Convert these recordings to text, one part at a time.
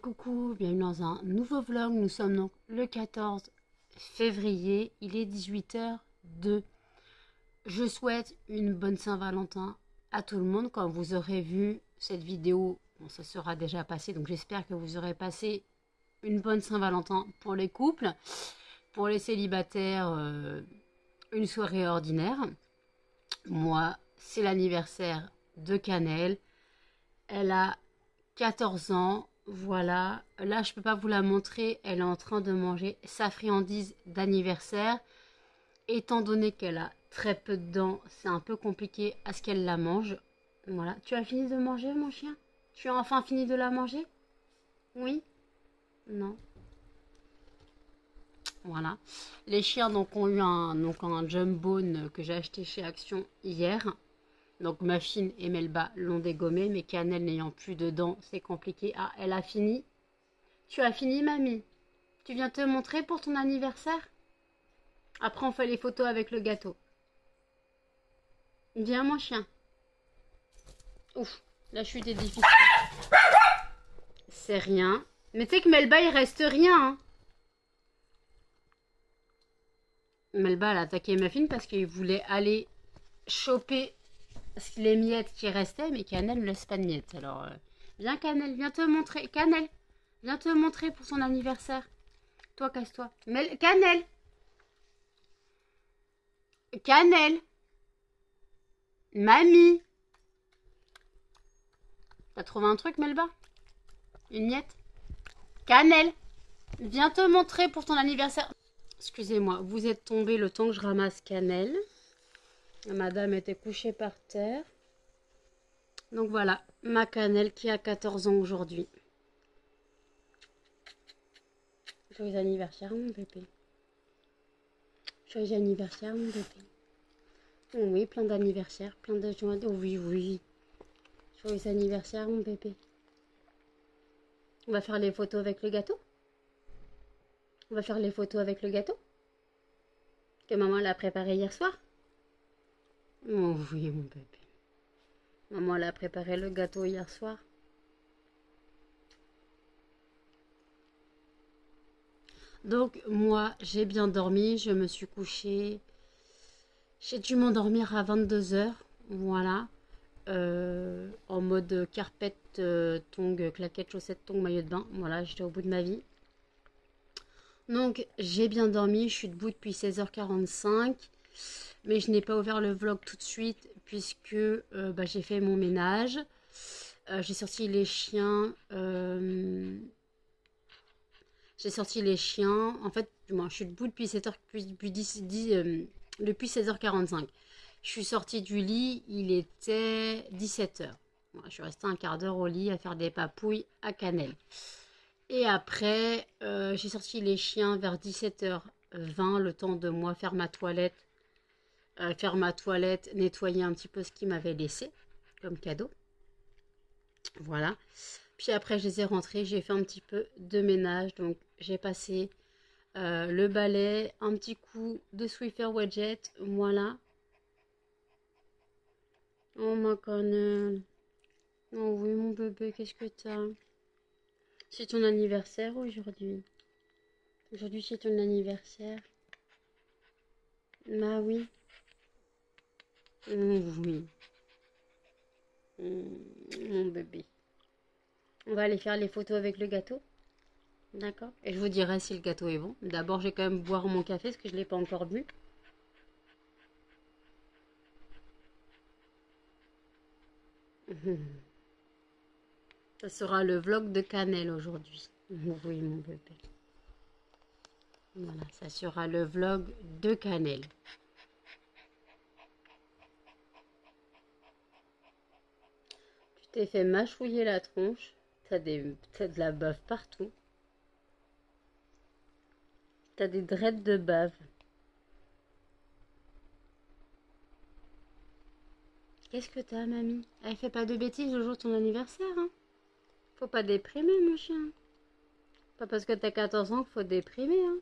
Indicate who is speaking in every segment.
Speaker 1: coucou, bienvenue dans un nouveau vlog. Nous sommes donc le 14 février, il est 18h02. Je souhaite une bonne Saint-Valentin à tout le monde. Quand vous aurez vu cette vidéo, bon, ça sera déjà passé, donc j'espère que vous aurez passé une bonne Saint-Valentin pour les couples. Pour les célibataires, euh, une soirée ordinaire. Moi, c'est l'anniversaire de Cannelle. Elle a 14 ans. Voilà. Là, je peux pas vous la montrer. Elle est en train de manger sa friandise d'anniversaire. Étant donné qu'elle a très peu de dents, c'est un peu compliqué à ce qu'elle la mange. Voilà. Tu as fini de manger, mon chien? Tu as enfin fini de la manger? Oui? Non voilà. Les chiens donc, ont eu un, donc, un que j'ai acheté chez Action hier. Donc Muffin et Melba l'ont dégommé, mais Cannelle n'ayant plus de dents, c'est compliqué. Ah, elle a fini Tu as fini, mamie Tu viens te montrer pour ton anniversaire? Après, on fait les photos avec le gâteau. Viens, mon chien. Ouf, la chute est difficile. C'est rien. Mais tu sais que Melba, il reste rien. Hein. Melba, a attaqué Muffin parce qu'il voulait aller choper les miettes qui restaient, mais Cannelle ne laisse pas de miettes. Alors, euh, viens Cannelle, viens te montrer. Cannelle, viens te montrer pour son anniversaire. Toi, casse-toi. Mel Cannelle Cannelle Mamie T'as trouvé un truc, Melba? Une miette? Cannelle Viens te montrer pour ton anniversaire. Excusez-moi, vous êtes tombé le temps que je ramasse Cannelle. Madame était couchée par terre. Donc voilà, ma cannelle qui a 14 ans aujourd'hui. Joyeux anniversaire mon bébé. Joyeux anniversaire mon bébé. Oh oui, plein d'anniversaires, plein de joie. Oh oui, oui. Joyeux anniversaire mon bébé. On va faire les photos avec le gâteau? On va faire les photos avec le gâteau? Que maman l'a préparé hier soir? Oh oui, mon bébé. Maman elle a préparé le gâteau hier soir. Donc moi, j'ai bien dormi, je me suis couchée. J'ai dû m'endormir à 22h, voilà. Euh, en mode carpette, euh, tongue, claquette, chaussette, tongue, maillot de bain. Voilà, j'étais au bout de ma vie. Donc j'ai bien dormi, je suis debout depuis 16h45 mais je n'ai pas ouvert le vlog tout de suite puisque euh, bah, j'ai fait mon ménage. Euh, j'ai sorti les chiens. Euh, j'ai sorti les chiens. En fait, moi, je suis debout depuis 7h, depuis, 10, depuis 16h45. Je suis sortie du lit, il était 17h. je suis restée un quart d'heure au lit à faire des papouilles à cannelle. Et après, j'ai sorti les chiens vers 17h20, le temps de moi faire ma toilette faire ma toilette, nettoyer un petit peu ce qu'il m'avait laissé comme cadeau. Voilà. Puis après, je les ai rentrés, j'ai fait un petit peu de ménage. Donc, j'ai passé euh, le balai, un petit coup de Swiffer Wedget. Voilà. Oh, ma cannelle. Oh oui, mon bébé, qu'est-ce que t'as? C'est ton anniversaire aujourd'hui. Aujourd'hui, c'est ton anniversaire. Bah oui. Oui. Mon bébé. On va aller faire les photos avec le gâteau. D'accord Et je vous dirai si le gâteau est bon. D'abord, je vais quand même boire mon café parce que je ne l'ai pas encore bu. Ça sera le vlog de cannelle aujourd'hui. Oui, mon bébé. Voilà, ça sera le vlog de cannelle. T'es fait mâchouiller la tronche. T'as des... De la bave partout. T'as des dreads de bave. Qu'est-ce que t'as, mamie? Elle fait pas de bêtises le jour de ton anniversaire, hein? Faut pas déprimer, mon chien. Pas parce que t'as 14 ans qu'il faut déprimer, hein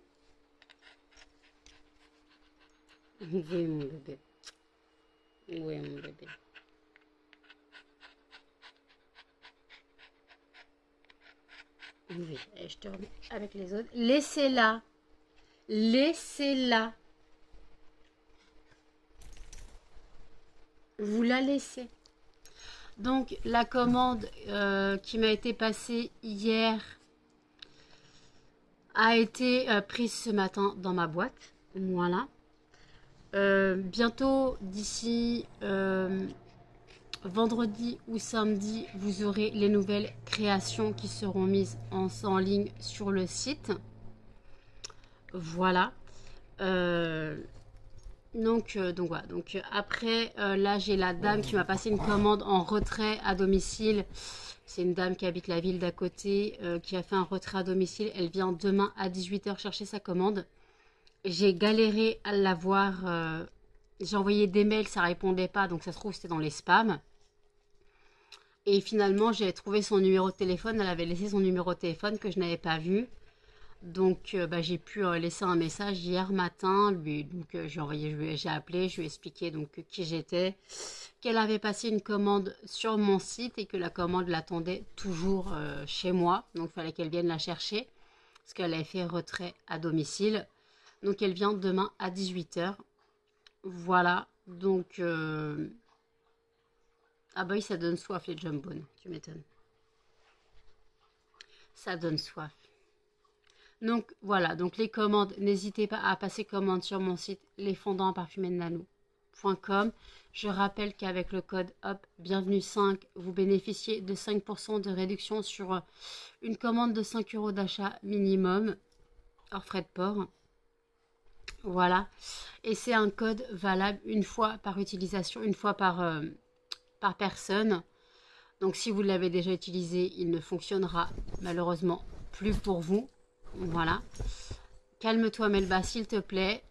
Speaker 1: Oui, mon bébé. Oui, mon bébé. « Oui, je te remets avec les autres. Laissez-la. Laissez-la. Vous la laissez. Donc, la commande euh, qui m'a été passée hier a été euh, prise ce matin dans ma boîte. Voilà. Euh, bientôt, d'ici vendredi ou samedi, vous aurez les nouvelles créations qui seront mises en, ligne sur le site. Voilà. Euh, donc, euh, donc voilà. Donc euh, après, là j'ai la dame qui m'a passé une commande en retrait à domicile. C'est une dame qui habite la ville d'à côté, qui a fait un retrait à domicile. Elle vient demain à 18h chercher sa commande. J'ai galéré à l'avoir. j'ai envoyé des mails, ça répondait pas, donc ça se trouve c'était dans les spams. Et finalement, j'ai trouvé son numéro de téléphone. Elle avait laissé son numéro de téléphone que je n'avais pas vu. Donc, euh, bah, j'ai pu euh, laisser un message hier matin. Donc, euh, j'ai appelé, je lui ai expliqué donc qui j'étais, qu'elle avait passé une commande sur mon site et que la commande l'attendait toujours chez moi. Donc, il fallait qu'elle vienne la chercher parce qu'elle avait fait retrait à domicile. Donc, elle vient demain à 18h. Voilà. Donc, ah bah oui, ça donne soif les jumbones, tu m'étonnes. Ça donne soif. Donc voilà, donc les commandes, n'hésitez pas à passer commande sur mon site lesfondants-parfumés-nano.com. Je rappelle qu'avec le code HOP bienvenue 5, vous bénéficiez de 5% de réduction sur euh, une commande de 5 euros d'achat minimum, hors frais de port. Voilà, et c'est un code valable une fois par utilisation, une fois par, euh, par personne. Donc si vous l'avez déjà utilisé, il ne fonctionnera malheureusement plus pour vous. Voilà. Calme-toi Melba, s'il te plaît.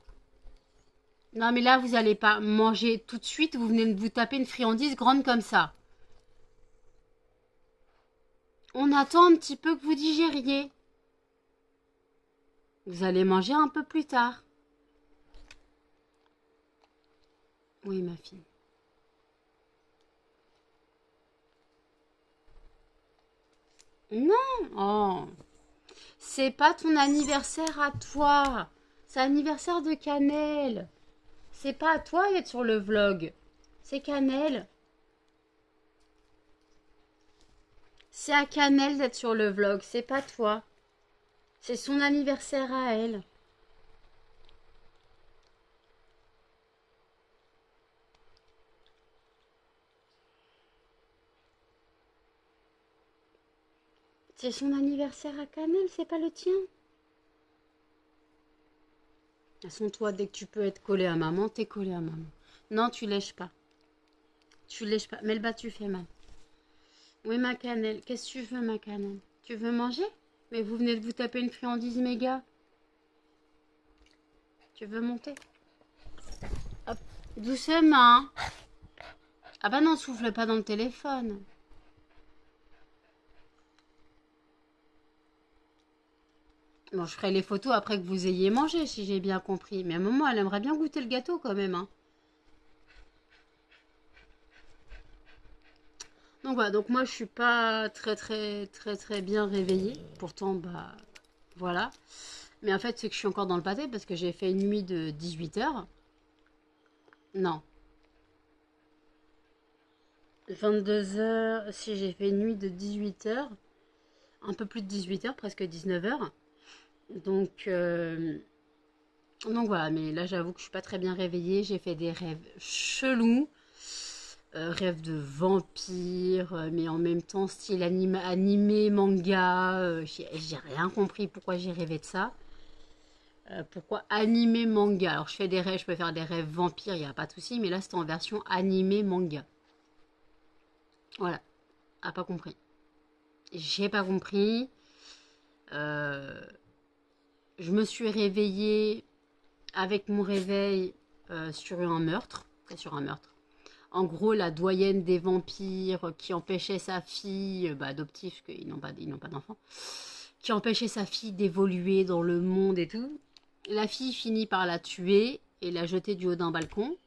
Speaker 1: Non mais là, vous n'allez pas manger tout de suite. Vous venez de vous taper une friandise grande comme ça. On attend un petit peu que vous digériez. Vous allez manger un peu plus tard. Oui, ma fille. Non. Oh. C'est pas ton anniversaire à toi. C'est l'anniversaire de Cannelle C'est pas à toi d'être sur le vlog. C'est Cannelle C'est à Cannelle d'être sur le vlog, c'est pas toi. C'est son anniversaire à elle. C'est son anniversaire à Canel, c'est pas le tien. À son toi, dès que tu peux être collé à maman, t'es collé à maman. Non, tu lèches pas. Tu lèches pas. Melba, tu fais mal. Oui, ma cannelle. Qu'est-ce que tu veux, ma cannelle? Tu veux manger? Mais vous venez de vous taper une friandise méga. Tu veux monter? Hop. Doucement. Ah bah non, souffle pas dans le téléphone. Bon, je ferai les photos après que vous ayez mangé, si j'ai bien compris. Mais à un moment, elle aimerait bien goûter le gâteau quand même. Hein. Donc voilà, donc moi je suis pas très très très très bien réveillée. Pourtant, bah voilà. Mais en fait, c'est que je suis encore dans le pâté parce que j'ai fait une nuit de 18 heures. Non. 22 heures, si j'ai fait une nuit de 18 heures. Un peu plus de 18 heures, presque 19 heures. Donc, euh, donc voilà, mais là j'avoue que je suis pas très bien réveillée. J'ai fait des rêves chelous. Euh, rêves de vampire, euh, mais en même temps style animé, manga. j'ai rien compris pourquoi j'ai rêvé de ça. pourquoi animé manga? Alors je fais des rêves, je peux faire des rêves vampires, il n'y a pas de souci, mais là c'était en version animé manga. Voilà, a pas compris. J'ai pas compris. Euh, je me suis réveillée avec mon réveil euh, sur un meurtre. En gros, la doyenne des vampires qui empêchait sa fille, euh, bah, adoptive, qu'ils n'ont pas, pas d'enfant, qui empêchait sa fille d'évoluer dans le monde et tout. La fille finit par la tuer et la jeter du haut d'un balcon.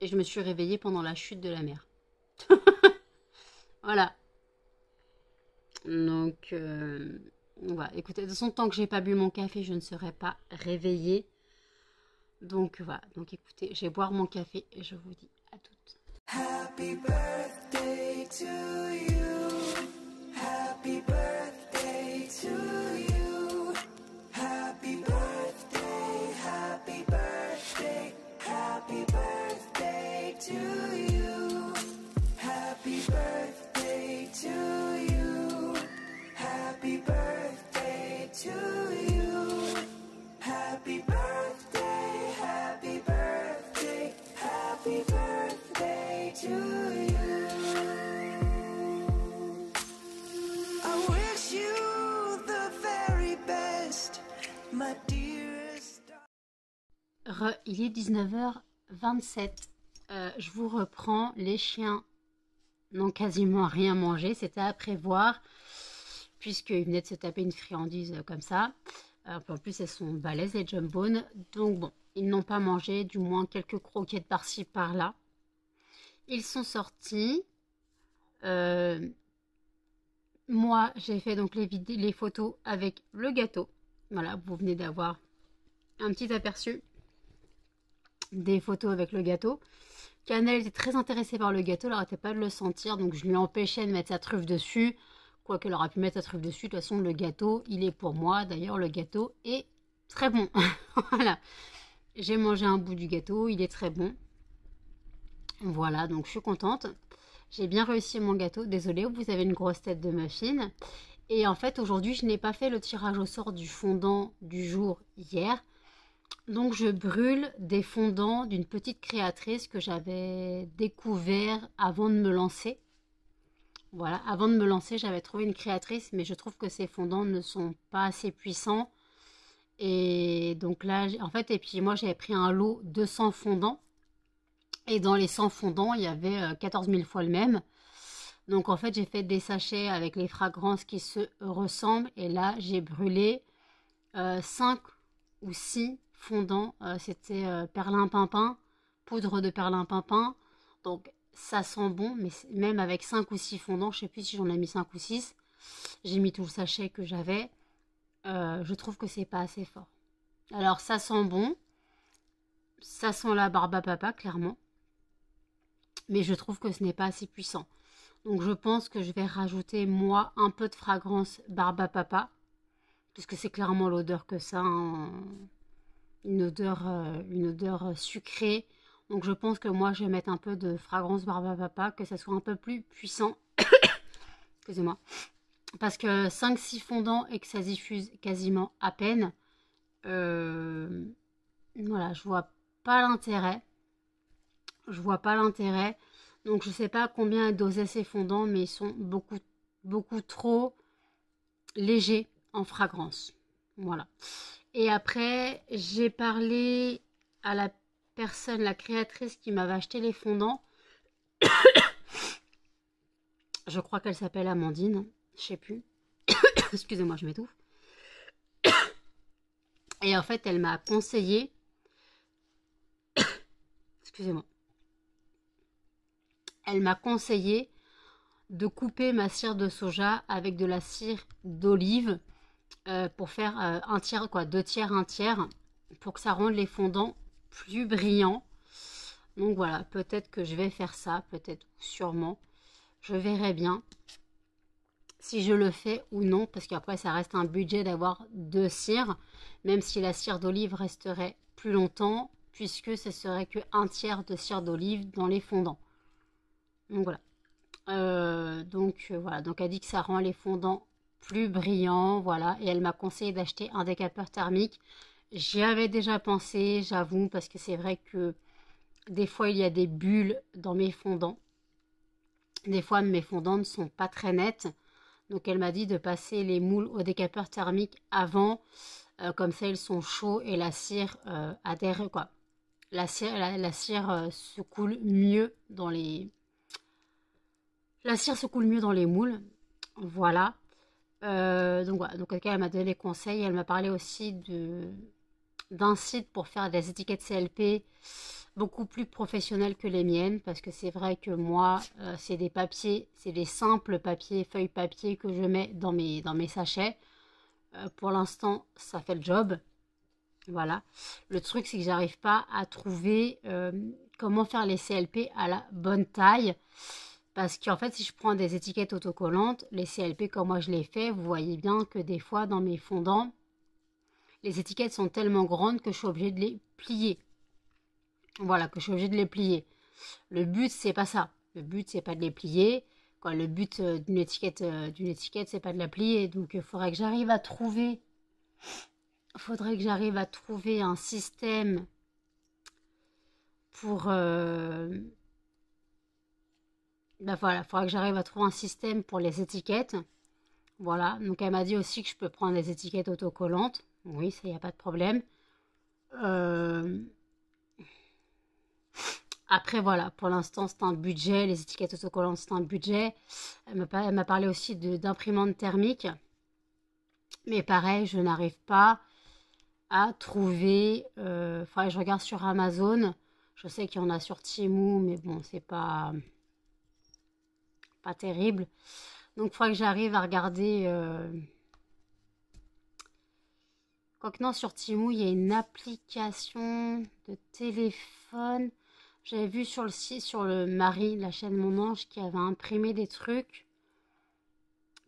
Speaker 1: Et je me suis réveillée pendant la chute de la mer. voilà. Donc, euh, voilà. Écoutez, de façon, tant que j'ai pas bu mon café, je ne serai pas réveillée. Donc, voilà. Donc, écoutez, je vais boire mon café et je vous dis à toutes. Happy birthday to you. Happy birthday to you. Happy birthday, happy birthday, happy birthday to you. Re- il est 19h27. Euh, je vous reprends. Les chiens n'ont quasiment rien mangé. C'était à prévoir, puisqu'ils venaient de se taper une friandise euh, comme ça. Euh, en plus, elles sont balèzes, les jumbones. Donc bon, ils n'ont pas mangé, du moins quelques croquettes par-ci, par-là. Ils sont sortis. Euh, moi, j'ai fait donc les, photos avec le gâteau. Voilà, vous venez d'avoir un petit aperçu des photos avec le gâteau. Canel était très intéressée par le gâteau, elle n'arrêtait pas de le sentir, donc je lui empêchais de mettre sa truffe dessus. Quoi qu'elle aurait pu mettre sa truffe dessus, de toute façon, le gâteau, il est pour moi. D'ailleurs, le gâteau est très bon. voilà. J'ai mangé un bout du gâteau, il est très bon. Voilà, donc je suis contente. J'ai bien réussi mon gâteau. Désolée, vous avez une grosse tête de muffin. Et en fait, aujourd'hui, je n'ai pas fait le tirage au sort du fondant du jour hier. Donc, je brûle des fondants d'une petite créatrice que j'avais découvert avant de me lancer. Voilà, avant de me lancer, j'avais trouvé une créatrice, mais je trouve que ces fondants ne sont pas assez puissants. Et donc là, en fait, et puis moi, j'avais pris un lot de 100 fondants. Et dans les 100 fondants, il y avait euh, 14 000 fois le même. Donc en fait, j'ai fait des sachets avec les fragrances qui se ressemblent. Et là, j'ai brûlé 5 ou 6 fondants. Euh, C'était euh, perlimpinpin, poudre de perlimpinpin. Donc ça sent bon, mais même avec 5 ou 6 fondants, je sais plus si j'en ai mis 5 ou 6. J'ai mis tout le sachet que j'avais. Euh, je trouve que c'est pas assez fort. Alors ça sent bon. Ça sent la barbe à papa, clairement. Mais je trouve que ce n'est pas assez puissant. Donc je pense que je vais rajouter moi un peu de fragrance barbe à papa. Puisque c'est clairement l'odeur que ça. hein. Une odeur, euh, une odeur sucrée. Donc je pense que moi je vais mettre un peu de fragrance barbe à papa. Que ça soit un peu plus puissant. Excusez-moi. Parce que 5-6 fondants et que ça diffuse quasiment à peine. euh, voilà, je vois pas l'intérêt. Je vois pas l'intérêt. Donc je sais pas combien dosé ces fondants, mais ils sont beaucoup, beaucoup trop légers en fragrance. Voilà. Et après, j'ai parlé à la personne, la créatrice qui m'avait acheté les fondants. je crois qu'elle s'appelle Amandine. Je sais plus. Excusez-moi, je m'étouffe. Et en fait, elle m'a conseillé. Excusez-moi. Elle m'a conseillé de couper ma cire de soja avec de la cire d'olive euh, pour faire euh, un tiers, quoi, deux tiers, un tiers, pour que ça rende les fondants plus brillants. Donc voilà, peut-être que je vais faire ça, peut-être, sûrement. Je verrai bien si je le fais ou non, parce qu'après ça reste un budget d'avoir deux cires, même si la cire d'olive resterait plus longtemps, puisque ce serait que un tiers de cire d'olive dans les fondants. Donc voilà. Euh, donc euh, voilà, donc elle dit que ça rend les fondants plus brillants, voilà, et elle m'a conseillé d'acheter un décapeur thermique. J'y avais déjà pensé, j'avoue, parce que c'est vrai que des fois il y a des bulles dans mes fondants. Des fois mes fondants ne sont pas très nettes. Donc elle m'a dit de passer les moules au décapeur thermique avant, euh, comme ça ils sont chauds et la cire euh, adhère quoi. La cire, euh, se coule mieux dans les. La cire se coule mieux dans les moules. Voilà. Donc voilà. Elle m'a donné les conseils. Elle m'a parlé aussi de d'un site pour faire des étiquettes CLP beaucoup plus professionnelles que les miennes parce que c'est vrai que moi, euh, c'est des papiers, c'est des simples papiers, feuilles papier que je mets dans mes, sachets. Euh, pour l'instant, ça fait le job. Voilà. Le truc, c'est que j'arrive pas à trouver euh, comment faire les CLP à la bonne taille. Parce qu'en fait, si je prends des étiquettes autocollantes, les CLP comme moi je les fais, vous voyez bien que des fois dans mes fondants, les étiquettes sont tellement grandes que je suis obligée de les plier. Voilà, que je suis obligée de les plier. Le but, c'est pas ça. Le but, c'est pas de les plier. Le but euh, d'une étiquette, euh, d'une étiquette, c'est pas de la plier. Donc, il faudrait que j'arrive à trouver. Faudrait que j'arrive à trouver un système pour. Euh, ben voilà, il faudra que j'arrive à trouver un système pour les étiquettes. Voilà, donc elle m'a dit aussi que je peux prendre des étiquettes autocollantes. Oui, ça, il n'y a pas de problème. Euh, après, voilà, pour l'instant, c'est un budget. Les étiquettes autocollantes, c'est un budget. Elle m'a parlé aussi d'imprimante thermique. Mais pareil, je n'arrive pas à trouver... Euh, faudrait que je regarde sur Amazon. Je sais qu'il y en a sur Temu, mais bon, c'est pas... Pas terrible. Donc, il faudrait que j'arrive à regarder... Euh, Quoique non, sur Timou, il y a une application de téléphone. J'avais vu sur le site, sur le mari, la chaîne Mon Ange, qui avait imprimé des trucs.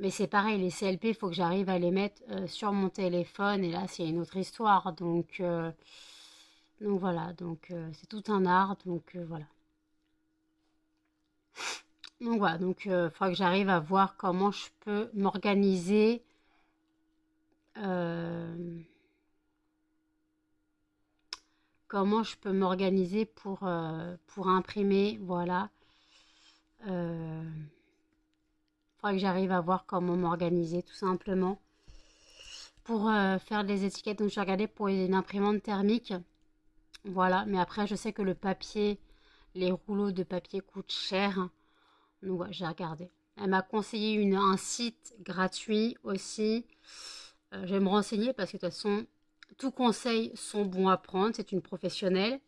Speaker 1: Mais c'est pareil, les CLP, il faut que j'arrive à les mettre euh, sur mon téléphone. Et là, c'est une autre histoire. Donc, euh, donc voilà, donc euh, c'est tout un art. Donc voilà. Donc voilà, donc il faudra que j'arrive à voir comment je peux m'organiser. Euh, comment je peux m'organiser pour, euh, pour imprimer, voilà. Euh, faudra que j'arrive à voir comment m'organiser tout simplement. Pour euh, faire des étiquettes, donc je regardais pour une imprimante thermique. Voilà, mais après je sais que le papier, les rouleaux de papier coûtent cher. Donc voilà, j'ai regardé. Elle m'a conseillé une, un site gratuit aussi. Euh, je vais me renseigner parce que de toute façon, tout conseil sont bons à prendre. C'est une professionnelle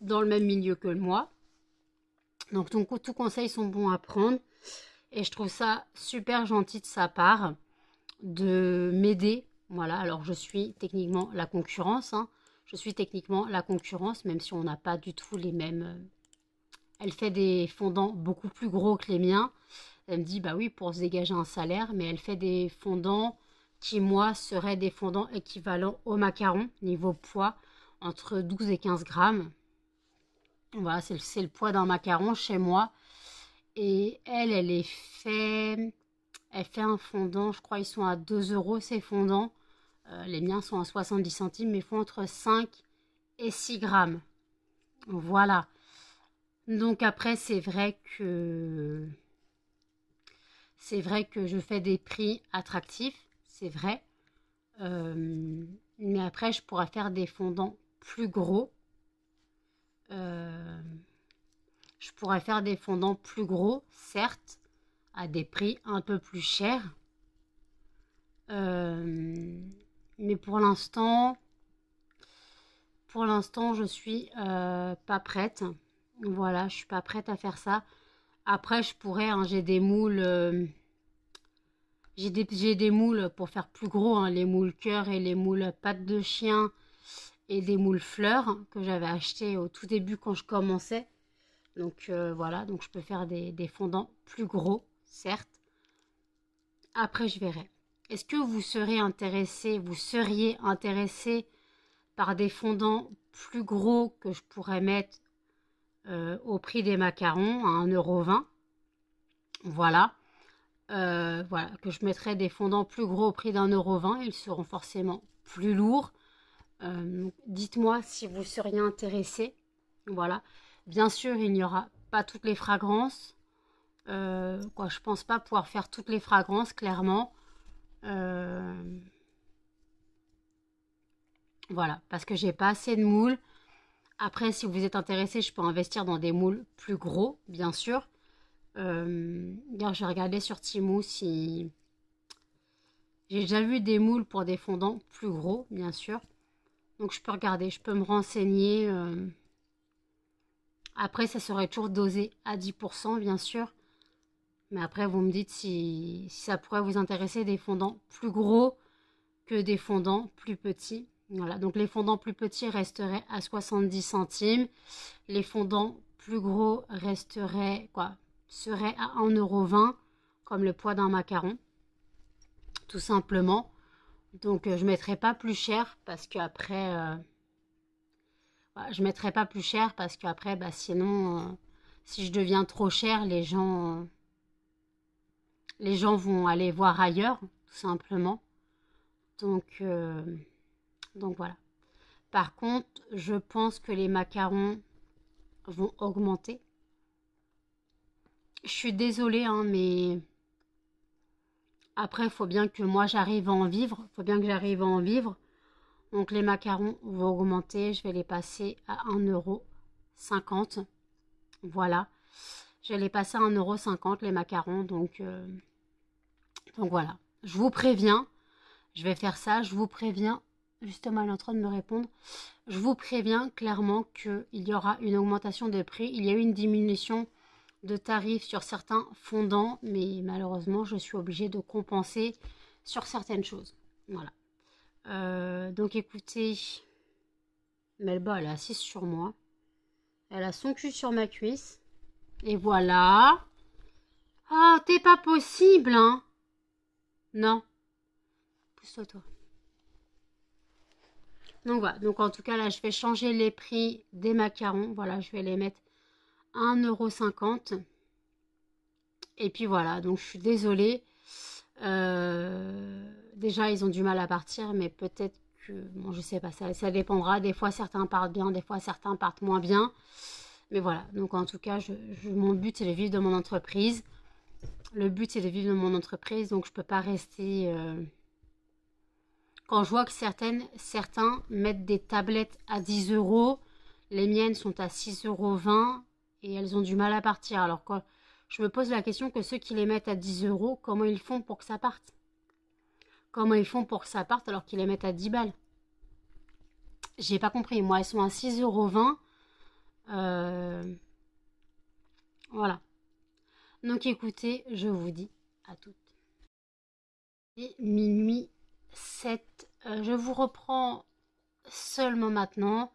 Speaker 1: dans le même milieu que moi. Donc, tout, tout conseil sont bons à prendre. Et je trouve ça super gentil de sa part de m'aider. Voilà, alors je suis techniquement la concurrence. Hein. Je suis techniquement la concurrence, même si on n'a pas du tout les mêmes... Euh, elle fait des fondants beaucoup plus gros que les miens. Elle me dit, bah oui, pour se dégager un salaire, mais elle fait des fondants qui, moi, seraient des fondants équivalents au macaron, niveau poids, entre 12 et 15 grammes. Voilà, c'est le, poids d'un macaron chez moi. Et elle, elle est fait... Elle fait un fondant, je crois ils sont à 2 euros ces fondants. Euh, les miens sont à 70 centimes, mais font entre 5 et 6 grammes. Voilà. Donc après, c'est vrai que... C'est vrai que je fais des prix attractifs c'est vrai. Euh, mais après, je pourrais faire des fondants plus gros. Euh, je pourrais faire des fondants plus gros, certes, à des prix un peu plus chers. Euh, mais pour l'instant, pour l'instant, je suis pas prête. Voilà, je suis pas prête à faire ça. Après, je pourrais, hein, j'ai des moules j'ai des, moules pour faire plus gros, hein, les moules cœur et les moules pattes de chien et des moules fleurs que j'avais acheté au tout début quand je commençais. Donc euh, voilà, donc je peux faire des, fondants plus gros, certes. Après, je verrai. Est-ce que vous serez intéressé, vous seriez intéressé par des fondants plus gros que je pourrais mettre euh, au prix des macarons à 1,20€ Voilà. Euh, voilà, que je mettrai des fondants plus gros au prix d'un euro vingt. Ils seront forcément plus lourds. Euh, dites-moi si vous seriez intéressé. Voilà. Bien sûr, il n'y aura pas toutes les fragrances. Euh, quoi, je pense pas pouvoir faire toutes les fragrances, clairement. Voilà, parce que j'ai pas assez de moules. Après, si vous êtes intéressé, je peux investir dans des moules plus gros, bien sûr. Euh, j'ai regardé sur Timo si... J'ai déjà vu des moules pour des fondants plus gros, bien sûr. Donc je peux regarder, je peux me renseigner. Euh, Après, ça serait toujours dosé à 10%, bien sûr. Mais après, vous me dites si, ça pourrait vous intéresser des fondants plus gros que des fondants plus petits. Voilà, donc les fondants plus petits resteraient à 70 centimes. Les fondants plus gros resteraient, quoi, seraient à 1,20€, comme le poids d'un macaron. Tout simplement. Donc, euh, je ne mettrai pas plus cher parce qu'après... Euh, je mettrai pas plus cher parce qu'après, bah, sinon, euh, si je deviens trop cher, les gens les gens vont aller voir ailleurs, tout simplement. Donc, euh, donc voilà. Par contre, je pense que les macarons vont augmenter. Je suis désolée, hein, mais après, il faut bien que moi j'arrive à en vivre. Faut bien que j'arrive à en vivre. Donc les macarons vont augmenter. Je vais les passer à 1,50€. Voilà. Je vais les passer à 1,50€ les macarons. Donc, euh, donc voilà. Je vous préviens. Je vais faire ça. Je vous préviens. Justement, elle est en train de me répondre. Je vous préviens clairement qu'il y aura une augmentation de prix. Il y a eu une diminution de tarifs sur certains fondants. Mais malheureusement, je suis obligée de compenser sur certaines choses. Voilà. Euh, donc écoutez. Melba, elle est assise sur moi. Elle a son cul sur ma cuisse. Et voilà. Ah, t'es pas possible, hein Non. Pousse-toi, toi. Donc voilà. Donc en tout cas, là, je vais changer les prix des macarons. Voilà, je vais les mettre 1,50€. Et puis voilà. Donc je suis désolée. Euh, déjà, ils ont du mal à partir, mais peut-être que, bon, je sais pas, ça, ça dépendra. Des fois, certains partent bien, des fois, certains partent moins bien. Mais voilà, donc en tout cas, je, mon but c'est de vivre de mon entreprise. Le but c'est de vivre de mon entreprise, donc je peux pas rester... Euh, quand je vois que certaines, certains mettent des tablettes à 10 euros, les miennes sont à 6,20 euros et elles ont du mal à partir. Alors quand je me pose la question que ceux qui les mettent à 10 euros, comment ils font pour que ça parte? Comment ils font pour que ça parte alors qu'ils les mettent à 10 balles? J'ai pas compris. Moi, elles sont à 6,20 euros euh, voilà. Donc écoutez, je vous dis à toutes. Et minuit 7. Euh, je vous reprends seulement maintenant.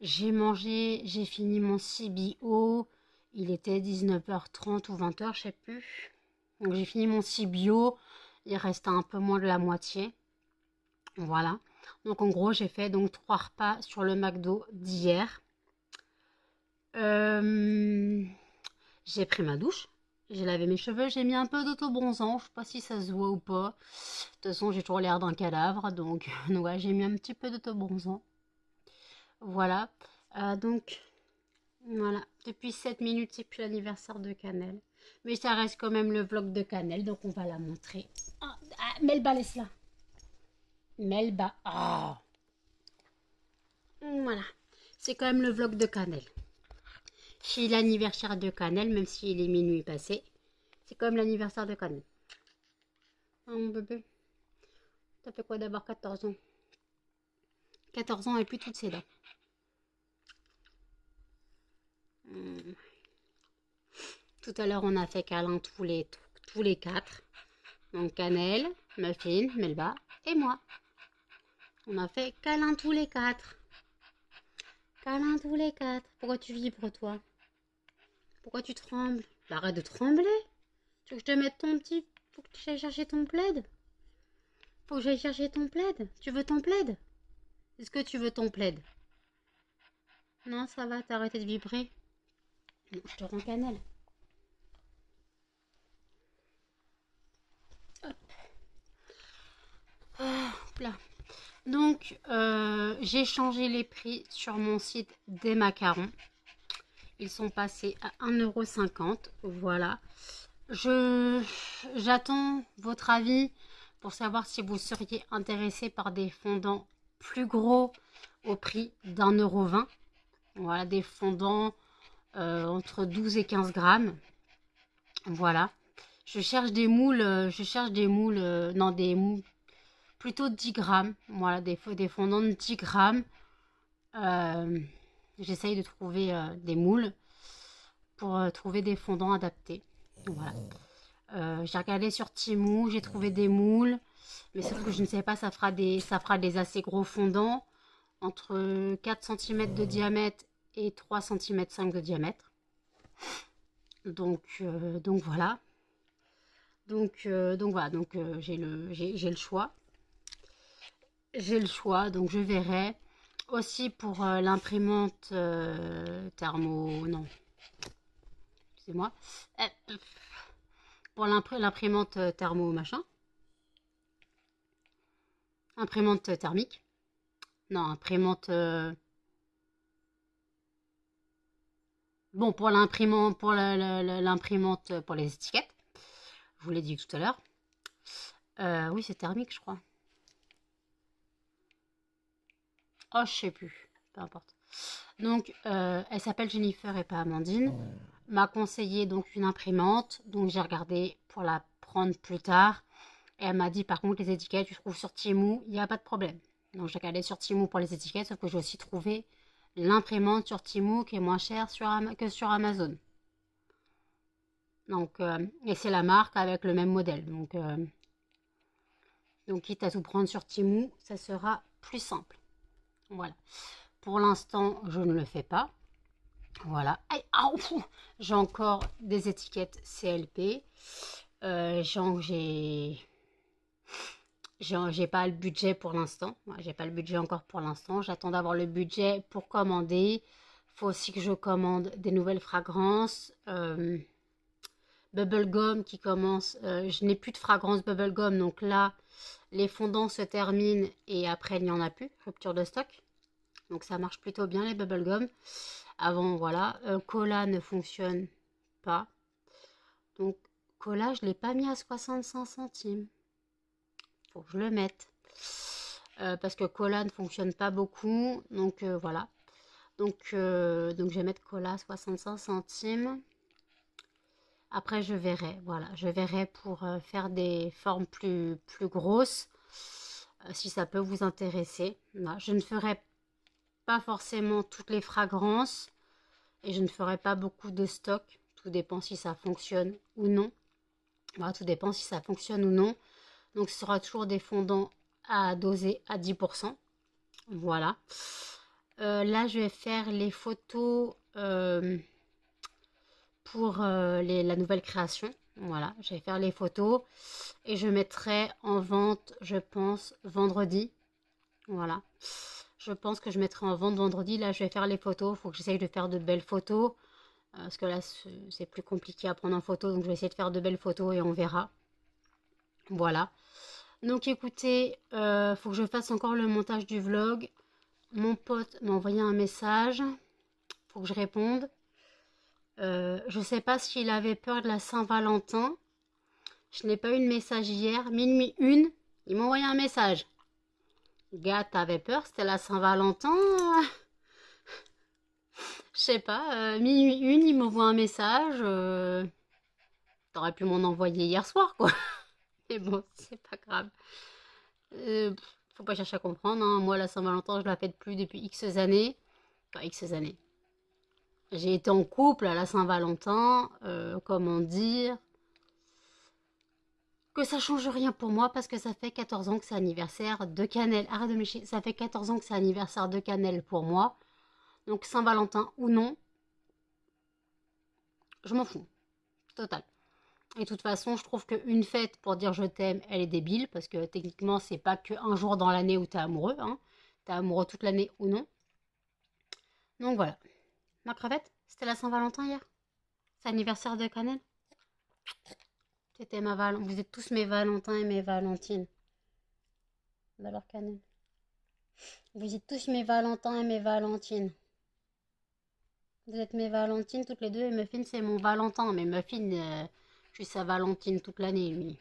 Speaker 1: J'ai mangé, j'ai fini mon CBO. Il était 19h30 ou 20h, je sais plus. Donc j'ai fini mon CBO. Il reste un peu moins de la moitié. Voilà. Donc en gros, j'ai fait donc trois repas sur le McDo d'hier. Euh, j'ai pris ma douche. J'ai lavé mes cheveux, j'ai mis un peu d'autobronzant, je sais pas si ça se voit ou pas. De toute façon, j'ai toujours l'air d'un cadavre, donc ouais, j'ai mis un petit peu d'autobronzant. Voilà. Euh, donc, voilà. Depuis 7 minutes, c'est plus l'anniversaire de Canel. Mais ça reste quand même le vlog de Canel, donc on va la montrer. Ah, ah Melba, laisse-la. Melba. Ah. Voilà. C'est quand même le vlog de Canel. C'est l'anniversaire de Canel, même s'il est minuit passé. C'est comme l'anniversaire de Canel. Oh mon bébé. Ça fait quoi d'avoir 14 ans? 14 ans et plus toutes ses dents. Hmm. Tout à l'heure, on a fait câlin tous les, tous les quatre. Donc, Canel, Muffin, Melba et moi. On a fait câlin tous les quatre. Câlin tous les quatre. Pourquoi tu vibres, toi? Pourquoi tu trembles? Bah, Arrête de trembler. Tu veux que je te mette ton petit... Faut que tu ailles chercher ton plaid? Faut que j'aille chercher ton plaid? Tu veux ton plaid? Est-ce que tu veux ton plaid? Non, ça va, t'as arrêté de vibrer? Je te rends cannelle. Hop. Ah, là. Donc, euh, j'ai changé les prix sur mon site des macarons. Ils sont passés à 1,50€. Voilà. Je J'attends votre avis pour savoir si vous seriez intéressé par des fondants plus gros au prix d'un euro vingt. Voilà, des fondants euh, entre 12 et 15 grammes. Voilà. Je cherche des moules, euh, je cherche des moules, euh, non, des moules, plutôt 10 grammes. Voilà, des, des fondants de 10 grammes. J'essaye de trouver des moules. pour trouver des fondants adaptés. Voilà. J'ai regardé sur Timou, j'ai trouvé des moules, mais sauf que je ne sais pas, ça fera des, ça fera des assez gros fondants, entre 4 cm de diamètre et 3 cm 5 de diamètre. Donc, euh, donc voilà. Donc, donc voilà, donc j'ai le, le choix. J'ai le choix, donc je verrai. Aussi pour l'imprimante thermo... Non, moi euh, pour l'imprimante euh, thermo machin. Imprimante thermique. Non, imprimante... Euh, bon, pour l'imprimante, pour l'imprimante pour les étiquettes. Je vous l'ai dit tout à l'heure. oui, c'est thermique, je crois. Oh, je sais plus. Peu importe. Donc, elle s'appelle Jennifer et pas Amandine m'a conseillé donc une imprimante. Donc j'ai regardé pour la prendre plus tard. Et elle m'a dit par contre les étiquettes, tu trouves sur Timou, il n'y a pas de problème. Donc j'ai regardé sur Timou pour les étiquettes, sauf que j'ai aussi trouvé l'imprimante sur Timou qui est moins chère que sur Amazon. Donc, euh, et c'est la marque avec le même modèle. Donc, euh, donc quitte à tout prendre sur Timou, ça sera plus simple. Voilà. Pour l'instant, je ne le fais pas. Voilà. J'ai encore des étiquettes CLP. Euh, j'ai j'ai pas le budget pour l'instant. J'ai pas le budget encore pour l'instant. J'attends d'avoir le budget pour commander. Faut aussi que je commande des nouvelles fragrances. Euh, bubblegum qui commence. Euh, je n'ai plus de fragrance bubblegum. Donc là, les fondants se terminent et après il n'y en a plus. Rupture de stock. Donc ça marche plutôt bien les bubblegum. Avant, voilà. Euh, Cola ne fonctionne pas. Donc, Cola, je ne l'ai pas mis à 65 centimes. Faut que je le mette. Euh, parce que Cola ne fonctionne pas beaucoup. Donc, euh, voilà. Donc, donc, je vais mettre Cola à 65 centimes. Après, je verrai. Voilà, je verrai pour faire des formes plus, plus grosses. si ça peut vous intéresser. je ne ferai pas forcément toutes les fragrances et je ne ferai pas beaucoup de stock. Tout dépend si ça fonctionne ou non. tout dépend si ça fonctionne ou non. Donc ce sera toujours des fondants à doser à 10%. Voilà. Euh, là, je vais faire les photos euh, pour euh, la nouvelle création. Voilà, je vais faire les photos et je mettrai en vente, je pense, vendredi. Voilà. Je pense que je mettrai en vente vendredi. Là, je vais faire les photos. Il faut que j'essaye de faire de belles photos. Parce que là, c'est plus compliqué à prendre en photo. Donc, je vais essayer de faire de belles photos et on verra. Voilà. Donc, écoutez, euh, faut que je fasse encore le montage du vlog. Mon pote m'a envoyé un message. faut que je réponde. Euh, je ne sais pas s'il avait peur de la Saint-Valentin. Je n'ai pas eu de message hier. Minuit une, il m'a envoyé un message. Gars, t'avais peur, c'était la Saint-Valentin? Je sais pas, euh, minuit une, il m'envoie un message. Euh, t'aurais pu m'en envoyer hier soir, quoi. Mais bon, c'est pas grave. Euh, faut pas chercher à comprendre. Hein. Moi, la Saint-Valentin, je la fête plus depuis X années. Enfin, X années. J'ai été en couple à la Saint-Valentin. comment dire que ça change rien pour moi parce que ça fait 14 ans que c'est anniversaire de Cannelle. Arrête de me chier. Ça fait 14 ans que c'est anniversaire de Cannelle pour moi. Donc Saint-Valentin ou non, je m'en fous. Total. Et de toute façon, je trouve qu'une fête pour dire je t'aime, elle est débile parce que techniquement, c'est pas qu'un jour dans l'année où t'es amoureux. Hein. T'es amoureux toute l'année ou non. Donc voilà. Ma crevette, c'était la Saint-Valentin hier. C'est anniversaire de Cannelle. C'était ma Val Vous êtes tous mes Valentins et mes Valentines. Valeur cannelle. Vous êtes tous mes Valentins et mes Valentines. Vous êtes mes Valentines toutes les deux et Muffin c'est mon Valentin. Mais Muffin, euh, je suis sa Valentine toute l'année lui.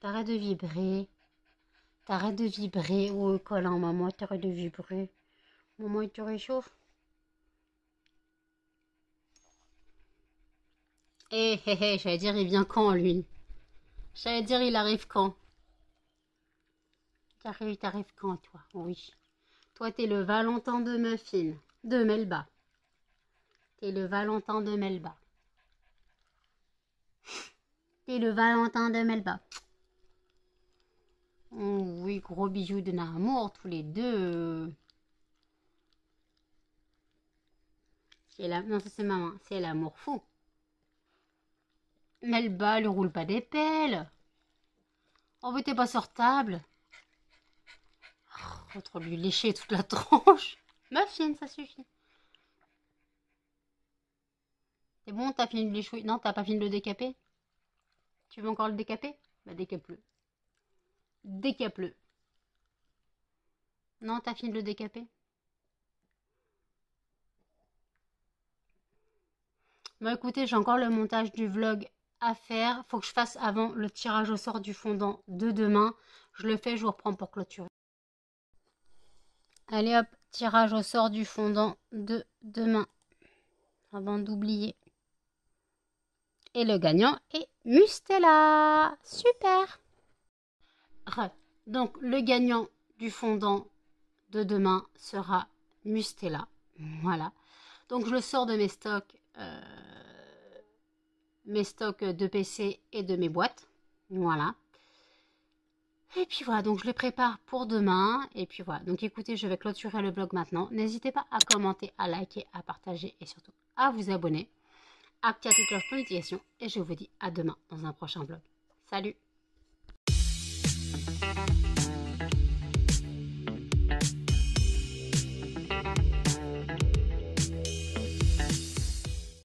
Speaker 1: T'arrêtes de vibrer. T'arrêtes de vibrer. Oh Colin, maman, t'arrêtes de vibrer. Maman, il te réchauffe. Eh, eh, eh, j'allais dire, il vient quand, lui? J'allais dire, il arrive quand? T'arrives, t'arrives quand, toi? Oui. Toi, t'es le Valentin de Muffin, de Melba. T'es le Valentin de Melba. T'es le Valentin de Melba. Oui, gros bijoux de amour, tous les deux. La... Non, c'est maman, c'est l'amour fou. Melba, ne roule pas des pelles. Oh, mais t'es pas sortable. Oh, trop lui lécher toute la tronche. Ma fille, ça suffit. C'est bon, t'as fini de l'échouer? Non, t'as pas fini de le décaper? Tu veux encore le décaper? Bah décape-le. Décape-le. Non, t'as fini de le décaper Bon écoutez, j'ai encore le montage du vlog à faire. Faut que je fasse avant le tirage au sort du fondant de demain. Je le fais, je vous reprends pour clôturer. Allez hop, tirage au sort du fondant de demain. Avant d'oublier. Et le gagnant est Mustela. Super. Donc le gagnant du fondant de demain sera Mustela. Voilà. Donc je le sors de mes stocks. Euh, mes stocks de PC et de mes boîtes. Voilà. Et puis voilà, donc je les prépare pour demain. Et puis voilà, donc écoutez, je vais clôturer le blog maintenant. N'hésitez pas à commenter, à liker, à partager et surtout à vous abonner. Activez la cloche pour et je vous dis à demain dans un prochain blog. Salut